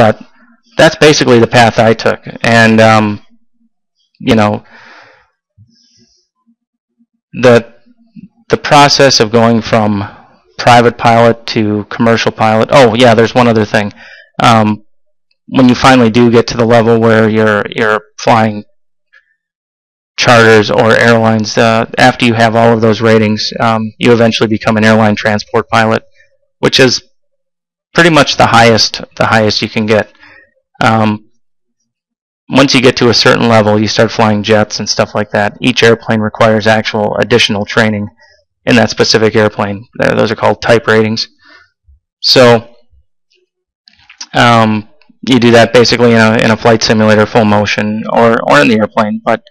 But that's basically the path I took, and um, you know, the the process of going from private pilot to commercial pilot. Oh yeah, there's one other thing. Um, when you finally do get to the level where you're you're flying charters or airlines, uh, after you have all of those ratings, um, you eventually become an airline transport pilot, which is pretty much the highest the highest you can get. Um, once you get to a certain level, you start flying jets and stuff like that. Each airplane requires actual additional training in that specific airplane. Those are called type ratings. So um, you do that basically in a, in a flight simulator, full motion, or, or in the airplane. But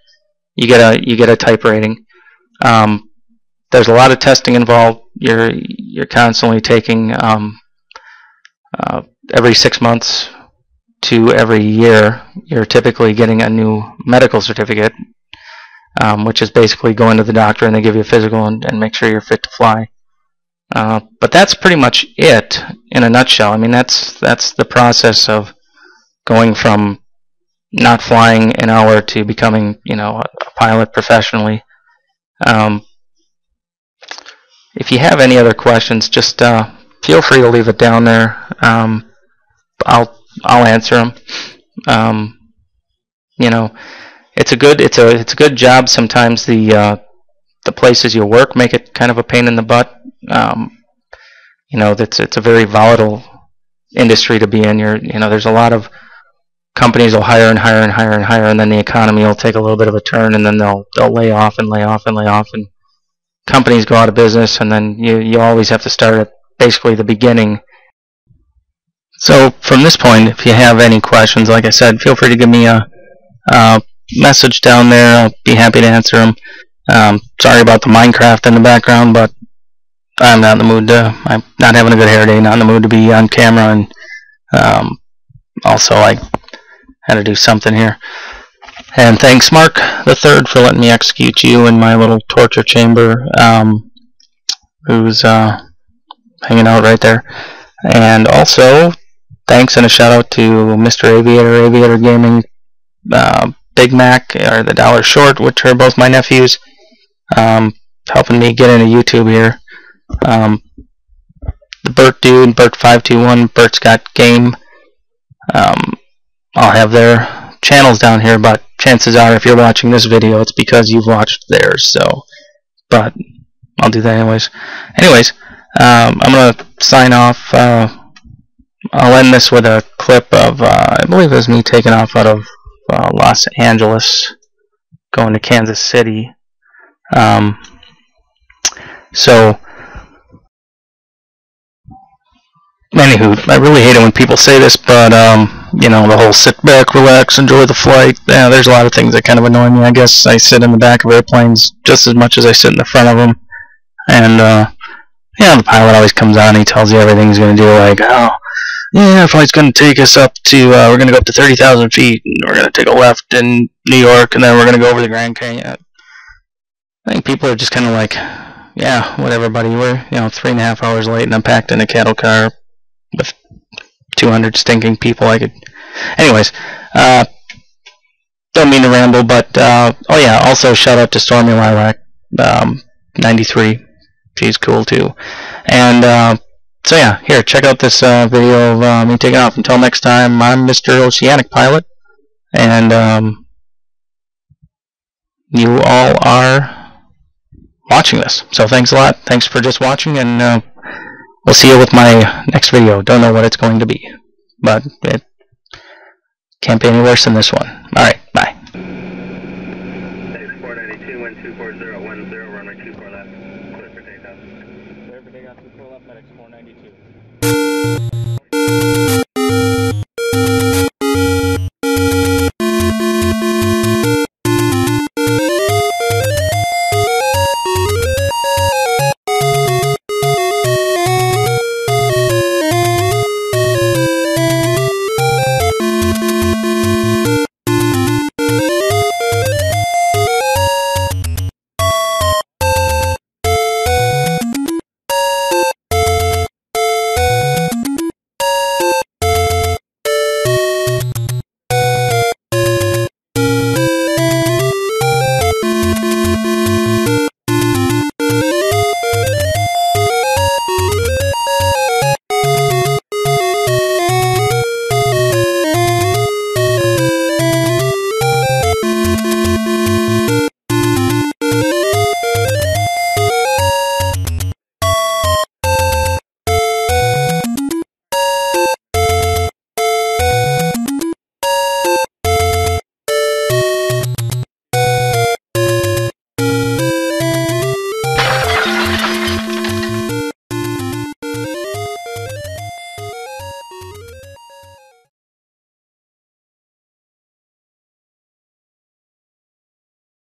you get a you get a type rating. Um, there's a lot of testing involved. You're you're constantly taking um, uh, every six months to every year, you're typically getting a new medical certificate, um, which is basically going to the doctor and they give you a physical and, and make sure you're fit to fly. Uh, but that's pretty much it in a nutshell. I mean, that's that's the process of going from not flying an hour to becoming, you know, a pilot professionally. Um, if you have any other questions, just uh, feel free to leave it down there. Um, I'll I'll answer them. Um, you know, it's a good it's a it's a good job. Sometimes the uh, the places you work make it kind of a pain in the butt. Um, you know, that's it's a very volatile industry to be in. You're you know, there's a lot of companies will hire and hire and hire and hire, and then the economy will take a little bit of a turn, and then they'll they'll lay off and lay off and lay off, and companies go out of business, and then you you always have to start at basically the beginning so from this point, if you have any questions, like I said, feel free to give me a, message down there. I'll be happy to answer them. Um, sorry about the Minecraft in the background, but I'm not in the mood to. I'm not having a good hair day. Not in the mood to be on camera, and um, also I had to do something here. And thanks, Mark the Third, for letting me execute you in my little torture chamber. Um, who's uh, hanging out right there. And also, thanks and a shout out to Mr. Aviator, Aviator Gaming, uh, Big Mac, or the Dollar Short, which are both my nephews, um, helping me get into YouTube here. Um, the Burt Dude, Bert521, Burt's Got Game. Um, I'll have their channels down here, but chances are if you're watching this video, it's because you've watched theirs, so, but I'll do that anyways. Anyways, um, I'm going to sign off. Uh, I'll end this with a clip of, uh, I believe it was me taking off out of uh, Los Angeles, going to Kansas City. Um, so, anywho, I really hate it when people say this, but, um, you know, the whole sit back, relax, enjoy the flight. Yeah, there's a lot of things that kind of annoy me. I guess I sit in the back of airplanes just as much as I sit in the front of them. And, uh, yeah, the pilot always comes on he tells you everything he's going to do, like, oh, yeah, flight's going to take us up to, uh, we're going to go up to 30,000 feet, and we're going to take a left in New York, and then we're going to go over the Grand Canyon. I think people are just kind of like, yeah, whatever, buddy. We're, you know, three and a half hours late, and I'm packed in a cattle car with 200 stinking people. I could, anyways, uh, don't mean to ramble, but, uh, oh yeah, also shout out to Stormy Lilac, um, 93. She's cool too. And, uh, so yeah, here, check out this uh, video of uh, me taking off. Until next time, I'm Mr. Oceanic Pilot, and um, you all are watching this. So thanks a lot. Thanks for just watching, and uh, we'll see you with my next video. Don't know what it's going to be, but it can't be any worse than this one. Bye. 492, wind 240, runway 24 left, they got to pull up at X492.